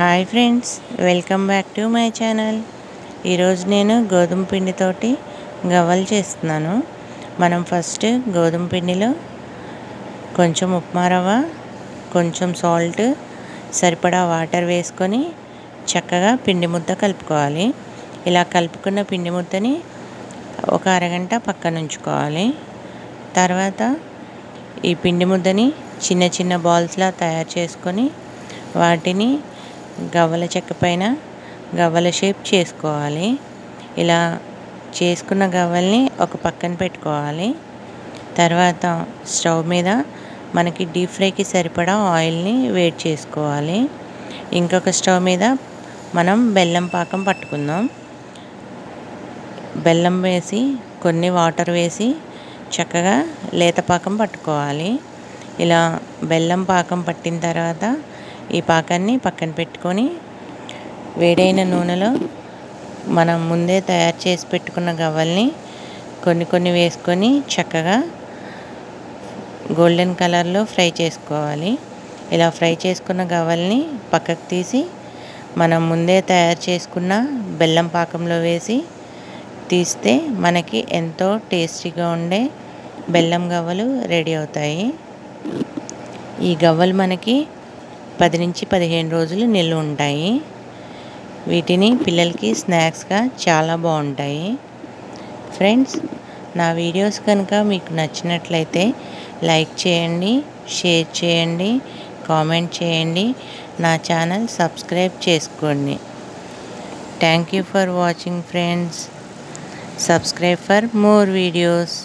Hi friends welcome back to my channel. ఈరోజు నేను గోధుమ పిండితోటి గవ్వలు చేస్తున్నాను. మనం ఫస్ట్ గోధుమ పిండిలో కొంచెం ఉప్మా రవ్వ కొంచెం సాల్ట్ సరిపడా వాటర్ వేసుకొని చక్కగా పిండి ముద్ద కలుపుకోవాలి. ఇలా కలుపుకున్న పిండి ముద్దని ఒక అరగంట పక్కన ఉంచుకోవాలి. తర్వాత ఈ పిండి ముద్దని చిన్న చిన్న బాల్స్లా తయారు చేసుకొని వాటిని గవ్వల చెక్క పైన గవ్వల షేప్ చేసుకోవాలి. ఇలా చేసుకున్న గవ్వల్ని ఒక పక్కన పెట్టుకోవాలి. తర్వాత స్టవ్ మీద మనకి డీప్ ఫ్రైకి సరిపడా ఆయిల్ని వేడి చేసుకోవాలి. ఇంకొక స్టవ్ మీద మనం బెల్లం పాకం పట్టుకుందాం. బెల్లం వేసి కొన్ని వాటర్ వేసి చక్కగా లేత పాకం పట్టుకోవాలి. ఇలా బెల్లం పాకం పట్టిన తర్వాత ఈ పాకాన్ని పక్కన పెట్టుకొని వేడైన నూనెలో మనం ముందే తయారు చేసి పెట్టుకున్న గవ్వల్ని కొన్ని కొన్ని వేసుకొని చక్కగా గోల్డెన్ కలర్లో ఫ్రై చేసుకోవాలి. ఇలా ఫ్రై చేసుకున్న గవ్వల్ని పక్కకు తీసి మనం ముందే తయారు చేసుకున్న బెల్లం పాకంలో వేసి తీస్తే మనకి ఎంతో టేస్టీగా ఉండే బెల్లం గవ్వలు రెడీ అవుతాయి. ఈ గవ్వలు మనకి పది నుంచి పదిహేను రోజులు నిల్వ ఉంటాయి. వీటిని పిల్లలకి స్నాక్స్గా చాలా బాగుంటాయి. ఫ్రెండ్స్ నా వీడియోస్ కనుక మీకు నచ్చినట్లయితే లైక్ చేయండి షేర్ చేయండి కామెంట్ చేయండి నా ఛానల్ సబ్స్క్రైబ్ చేసుకోండి. Thank you for watching friends. Subscribe for more videos.